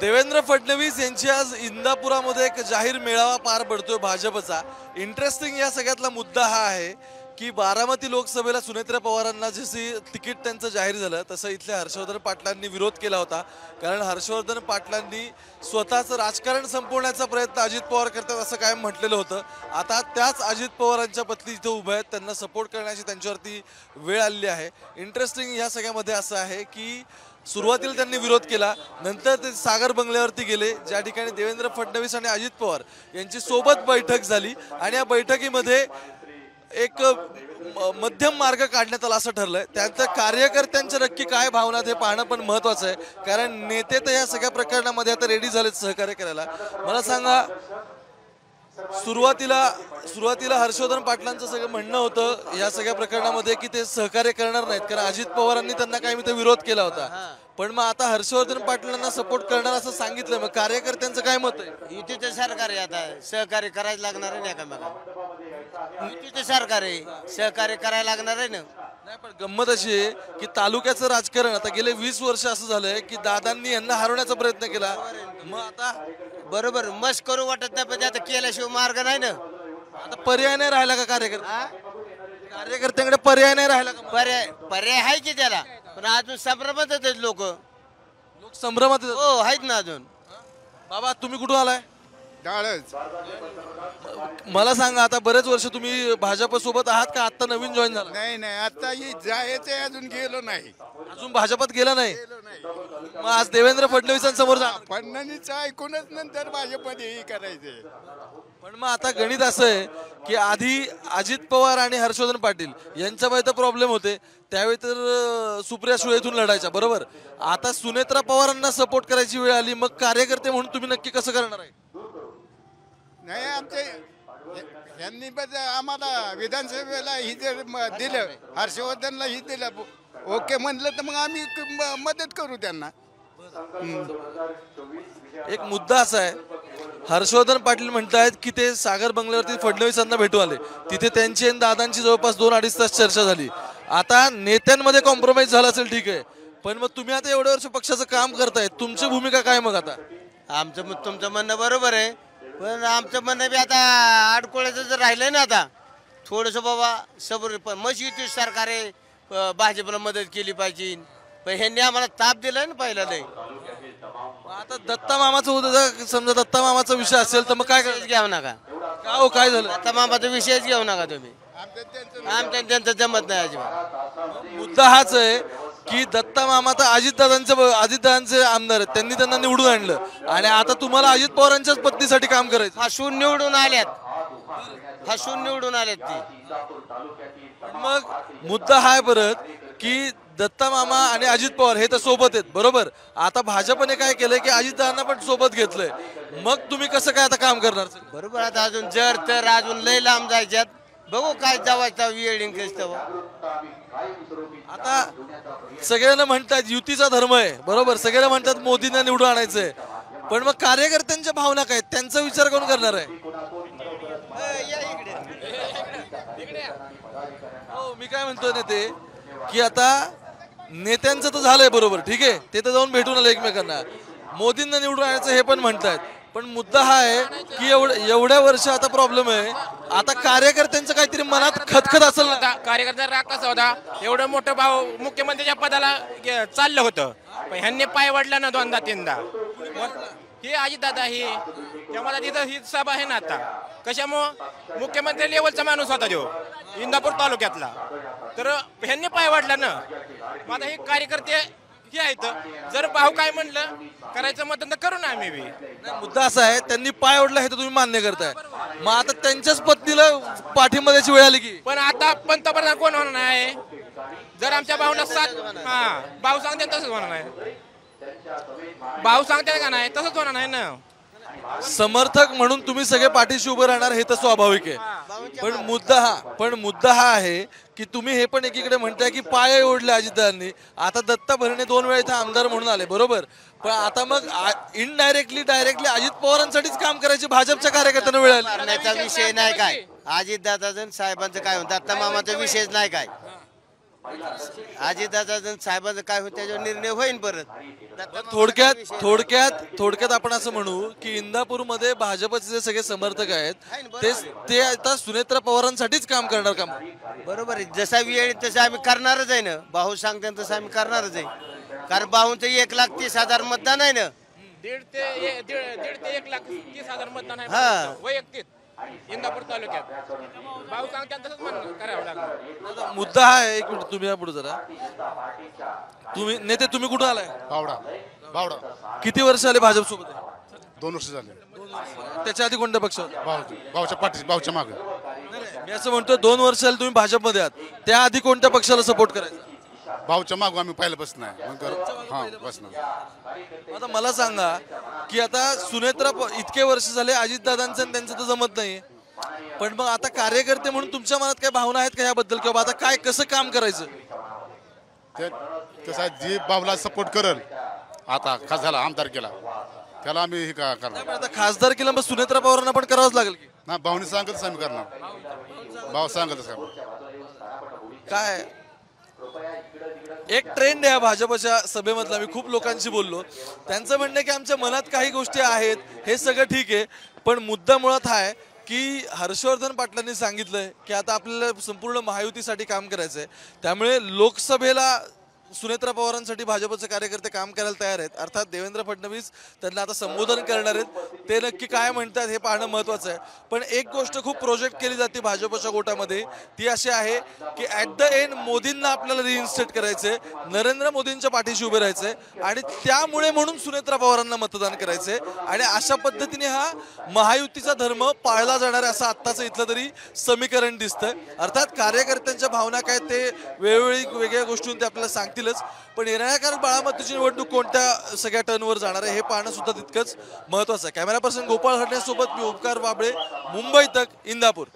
देवेंद्र फडणवीस यांची आज इंदापुरामध्ये एक जाहीर मेळावा पार पडतोय भाजपचा. इंटरेस्टिंग या सगळ्यातला मुद्दा हा आहे. की बारामती लोकसभेला सुनेत्रा पवारांना जशी तिकीट त्यांचं जाहीर झालं तसं इथल्या हर्षवर्धन पाटलांनी विरोध केला होता. कारण हर्षवर्धन पाटलांनी स्वतःचं राजकारण संपवण्याचा प्रयत्न अजित पवार करतात असं कायम म्हटलेलं होतं. आता त्याच अजित पवारांच्या पत्नी इथं उभ्या आहेत त्यांना सपोर्ट करण्याची त्यांच्यावरती वेळ आलेली आहे. इंटरेस्टिंग या सगळ्यामध्ये असं आहे की सुरुवातीला त्यांनी विरोध केला नंतर ते सागर बंगल्यावरती गेले. ज्या ठिकाणी देवेंद्र फडणवीस आणि अजित पवार यांची सोबत बैठक झाली आणि या बैठकीमध्ये एक मध्यम मार्ग काढण्यात आला असं ठरलंय. त्यानंतर कार्यकर्त्यांच्या नक्की काय भावना आहेत हे पाहणं पण महत्वाचं आहे. कारण नेते तर या सगळ्या प्रकरणामध्ये आता रेडी झालेत सहकार्य करायला. मला सांगा सुरुवातीला सुरुवातीला हर्षवर्धन पाटलांचं सगळं म्हणणं होतं या सगळ्या प्रकरणामध्ये की ते सहकार्य करणार नाहीत. कारण अजित पवारांनी त्यांना काही मी विरोध केला होता. पण मग आता हर्षवर्धन पाटलांना सपोर्ट करणार असं सांगितलं. मग कार्यकर्त्यांचं काय मत आहे? युतीचं सरकार आहे आता. सहकार्य करायला लागणार आहे ना एकामेकाला युतीचं सरकार आहे. सहकार्य करायला लागणार आहे ना. नाही पण गंमत अशी आहे की तालुक्याचं राजकारण आता गेले वीस वर्ष असं झालंय की दादांनी यांना हरवण्याचा प्रयत्न केला. मग आता बरोबर मस्त करू वाटत नाही पण ते आता केल्याशिवाय मार्ग नाही ना. आता पर्याय नाही राहिला का कार्यकर्ते? कार्यकर्त्यांकडे पर्याय नाही राहिला का? पर्याय पर्याय आहे की त्याला? पण अजून संभ्रमात आहेत लोक. लोक संभ्रमात आहेत. हो आहेत ना अजून. बाबा तुम्ही कुठून आलाय? डाळच. मला सांगा आता बरेच वर्ष तुम्ही भाजप सोबत आहात का? आता नवीन जॉईन झाला? नाही नाही आता ही जायचं अजून गेलो नाही. अजून भाजपात गेला नाही? गेलो नाही. मग आज देवेंद्र फडणवीसांसमोर जा. फडणवीसचं ऐकूनच नंतर भाजपमध्ये हे करायचे पण मग आता गणित असं आहे की आधी अजित पवार आणि हर्षवर्धन पाटील यांच्यामध्ये तर प्रॉब्लेम होते. त्यावेळी तर अं, सुप्रिया सुळेतून लढायच्या बरोबर? आता सुनेत्रा पवारांना सपोर्ट करायची वेळ आली मग कार्यकर्ते म्हणून तुम्ही नक्की कसं करणार आहे? नाही आमचे यांनी बस आम्हाला विधानसभेला ही जर म- दिलं हर्षवर्धनला ही दिलं ओके म्हणलं तर मग आम्ही क- म- मदत करू त्यांना. एक मुद्दा असा आहे. हर्षवर्धन पाटील म्हणतायत की ते सागर बंगल्यावरती फडणवीसांना भेटू आले तिथे त्यांची आणि दादांची जवळपास दोन अडीच तास चर्चा झाली. आता नेत्यांमध्ये कॉम्प्रोमाइज झाला असेल ठीक आहे. पण मग तुम्ही आता एवढ्या वर्ष पक्षाचं काम करताय तुमची भूमिका काय मग आता? आमचं मग तुमचं म्हणणं बरोबर आहे. पण आमचं म्हणणं बी आता अडकोळ्याचं जर राहिलंय ना आता थोडंसं बाबा सबर पण मग युती सरकार भाजपला मदत केली पाहिजे. पण ह्यांनी आम्हाला ताप दिलाय ना पहिला मग आता दत्ता मामाचं होतं समजा दत्ता मामाचा विषय असेल तर मग काय घेऊ नका. का हो काय झालं? आता मामाचा विषयच घेऊ नका तुम्ही. आमच्या त्यांचं जमत नाही अजिबात. मुद्दा हाच आहे की दत्ता मामा तर अजितदादांचे अजितदादांचे आमदार आहेत. त्यांनी त्यांना निवडून आणलं. आणि आता तुम्हाला अजित पवारांच्याच पत्नीसाठी काम करायचं. हसून निवडून आल्यात. हसून निवडून आल्यात ती. मग मुद्दा हा आहे परत की दत्ता मामा आणि अजित पवार हे तर सोबत आहेत बरोबर? आता भाजपने काय केलंय की अजितदादांना पण सोबत घेतलंय. मग तुम्ही कसं काय आता काम करणार? बरोबर आता अजून जर तर अजून लय लांब जायच्यात. बघू काय जावायचा वेळिंग आता सगळ्यांना म्हणतात युतीचा धर्म आहे. बरोबर सगळ्यांना म्हणतात मोदींना निवडून आणायचंय. पण मग कार्यकर्त्यांच्या भावना काय आहेत? त्यांचा विचार कोण करणार आहे? हो मी काय म्हणतोय नेते की आता नेत्यांचं तर झालंय बरोबर ठीक आहे? ते तर जाऊन भेटून आलं एकमेकांना. मोदींना निवडून आणायचं हे पण म्हणतायत. पण मुद्दा हा आहे की एवढ एवढ्या वर्ष आता प्रॉब्लेम आहे. आता कार्यकर्त्यांचं काहीतरी मनात खतखत असेल ना. होता कार्यकर्ता राग कसा होता? एवढं मोठं भाव मुख्यमंत्र्याच्या पदाला गे- चाललं होतं पण ह्यांनी पाय वाढला ना दोनदा तीनदा. हे अजितदादा हे तेव्हा तिथं ही सभा आहे ना आता. कशामुळं? मुख्यमंत्री लेवलचा माणूस होता तो इंदापूर तालुक्यातला. तर ह्यांनी पाय वाढला ना. मग आता हे कार्यकर्ते हे आहेत जर भाऊ काय म्हणलं करायचं तर करू ना आम्ही बी. नाही, मुद्दा असा आहे त्यांनी पाय ओढला हे तर तुम्ही मान्य करताय. मग आता त्यांच्याच पत्नीला पाठिंबा द्यायची वेळ आली की. पण आता पंतप्रधान कोण होणार नाही? जर आमच्या भाऊला साथ हा भाऊ सांगते तसंच होणार नाही भाऊ सांगते का नाही? तसंच होणार नाही ना. समर्थक म्हणून तुम्ही सगळे पाठीशी उभं राहणार हे तर स्वाभाविक आहे. पण मुद्दा हा पण मुद्दा हा आहे की तुम्ही हे पण एकीकडे म्हणताय की पाय ओढले अजितदादांनी. आता दत्ता भरणे दोन वेळा इथे आमदार म्हणून आले बरोबर? पण आता मग इनडायरेक्टली डायरेक्टली अजित पवारांसाठीच काम करायची भाजपच्या कार्यकर्त्यांना वेळ आली. मारण्याचा विषय नाही काय? अजित दादाचं साहेबांचं काय म्हणतात आता मामाचा विषयच नाही काय? अजितदादा साहेबांचं काय होतं त्याच्यावर निर्णय होईल परत. थोडक्यात. थोडक्यात थोडक्यात आपण असं म्हणू की इंदापूरमध्ये भाजपचे जे सगळे समर्थक आहेत ते ते आता सुनेत्रा पवारांसाठीच काम करणार काम बरोबर आहे. जसा वेळ येईल तसं आम्ही करणारच आहे ना. भाऊ सांगते तसं आम्ही करणारच आहे. कारण भाऊंचं एक लाख तीस हजार मतदान आहे ना. दीड ते दीड ते एक लाख तीस हजार मतदान आहे हा. वैयक्तिक. इंदापूर तालुक्यात. भाऊ सांगतात तसंच म्हणणं? करावं लागलं. आता मुद्दा हा आहे एक मिनिट तुम्ही या पुढे जरा. तुम्ही नेते तुम्ही कुठं आलाय? बावडा बावडा. किती वर्ष आले भाजप सोबत दोन वर्ष झाले. त्याच्या आधी कोणत्या पक्ष होता भाऊ भाऊच्या पाठी भाऊच्या मागे. मी असं म्हणतो दोन वर्ष आले तुम्ही भाजपमध्ये आहात. त्याआधी कोणत्या पक्षाला सपोर्ट करायचा? भाऊच्या मागू आम्ही पहिल्यापासून आहे. मग हा बसणार. आता मला सांगा की आता सुनेत्रा प- इतके वर्ष झाले अजितदादांचं आणि त्यांचं तर जमत नाही. पण मग आता कार्यकर्ते म्हणून तुमच्या मनात काय भावना आहेत का याबद्दल किंवा आता काय कसं काम करायचं? ते कसं आहे, जी भाऊला सपोर्ट करल आता खास झाला आमदार केला त्याला आम्ही हे का करणार? पण आता खासदार केलं मग सुनेत्रा पवारांना पण करावंच लागेल की? ना भाऊनी सांगतच आम्ही करणार भाऊ सांगतच आम्ही काय? एक ट्रेंड आहे भाजपच्या सभेमधला. मी खूप लोकांशी बोललो. त्यांचं म्हणणं की आमच्या मनात काही गोष्टी आहेत हे सगळं ठीक आहे. पण मुद्दा मुळात हा आहे की हर्षवर्धन पाटलांनी सांगितलंय की आता आपल्याला संपूर्ण महायुतीसाठी काम करायचं आहे त्यामुळे लोकसभेला सुनेत्रा पवारांसाठी भाजपचे कार्यकर्ते काम करायला तयार आहेत. अर्थात देवेंद्र फडणवीस त्यांना आता संबोधन करणार आहेत. ते नक्की काय म्हणतात हे पाहणं महत्त्वाचं आहे. पण एक गोष्ट खूप प्रोजेक्ट केली जाते भाजपच्या गोटामध्ये. ती अशी आहे की ॲट द एंड मोदींना आपल्याला रिइन्स्टेट करायचंय. नरेंद्र मोदींच्या पाठीशी उभे राहायचंय. आणि त्यामुळे म्हणून सुनेत्रा पवारांना मतदान करायचंय. आणि अशा पद्धतीने हा महायुतीचा धर्म पाळला जाणार आहे असं आत्ताचं इथलं तरी समीकरण दिसतंय. अर्थात कार्यकर्त्यांच्या भावना काय ते वेळोवेळी वेगळ्या गोष्टींवर ते आपल्याला सांगतीलच पण येणाऱ्या बाळामतीची निवडणूक कोणत्या सगळ्या टर्नवर जाणार आहे हे पाहणं सुद्धा तितकंच महत्वाचं आहे. कॅमेरा पर्सन गोपाळ हटण्यासोबत मी उपकार बाबळे मुंबई तक इंदापूर.